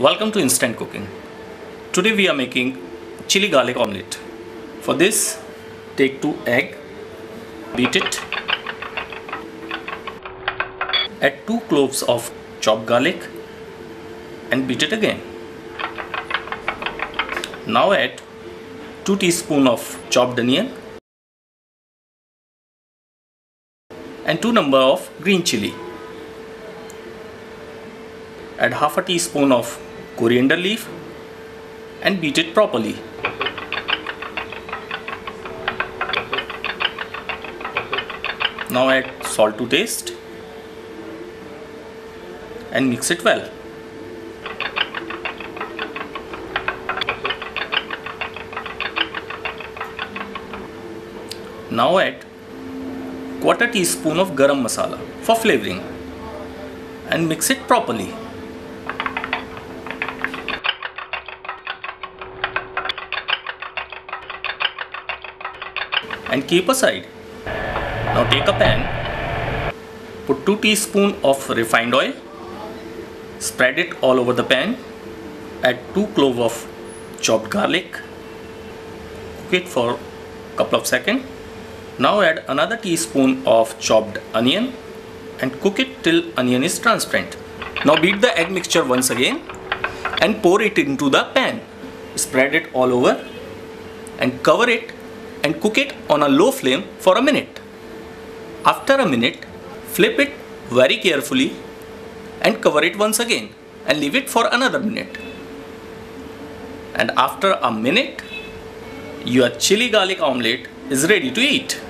Welcome to Instant Cooking. Today we are making chili garlic omelette. For this, take two egg, beat it, add two cloves of chopped garlic and beat it again. Now add 2 teaspoon of chopped onion and 2 number of green chili. Add half a teaspoon of coriander leaf and beat it properly. Now add salt to taste and mix it well. Now add quarter teaspoon of garam masala for flavoring and mix it properly. And keep aside. Now take a pan, put 2 teaspoon of refined oil, spread it all over the pan, add 2 clove of chopped garlic, cook it for couple of seconds now add another teaspoon of chopped onion and cook it till onion is transparent. Now beat the egg mixture once again and pour it into the pan. Spread it all over and cover it and cook it on a low flame for a minute. After a minute, flip it very carefully and cover it once again and leave it for another minute. And after a minute, your chili garlic omelette is ready to eat.